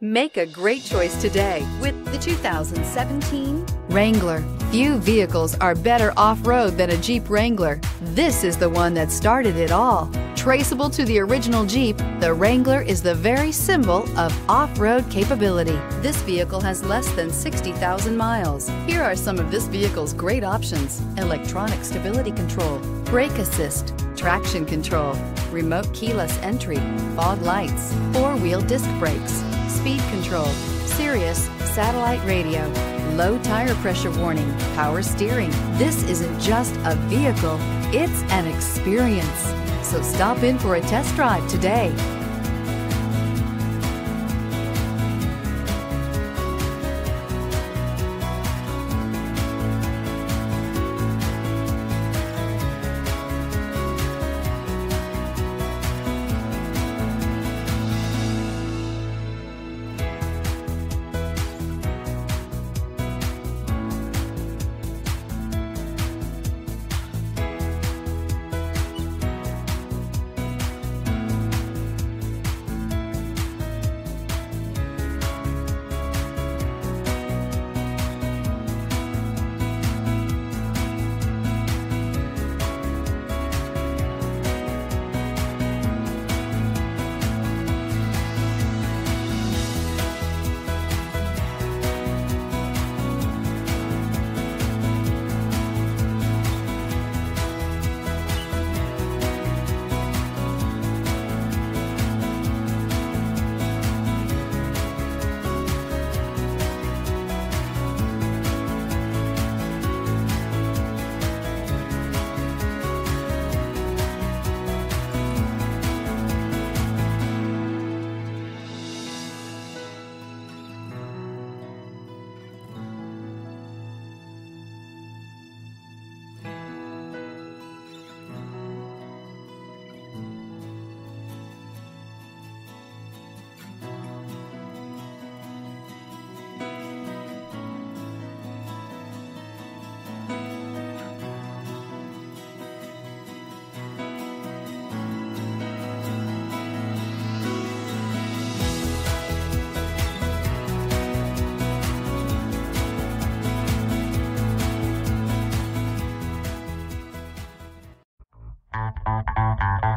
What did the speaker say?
Make a great choice today with the 2017 Wrangler. Few vehicles are better off-road than a Jeep Wrangler. This is the one that started it all. Traceable to the original Jeep, the Wrangler is the very symbol of off-road capability. This vehicle has less than 60,000 miles. Here are some of this vehicle's great options. Electronic stability control, brake assist, traction control, remote keyless entry, fog lights, four-wheel disc brakes, speed control, Sirius satellite radio, low tire pressure warning, power steering. This isn't just a vehicle, it's an experience. So stop in for a test drive today. Thank you.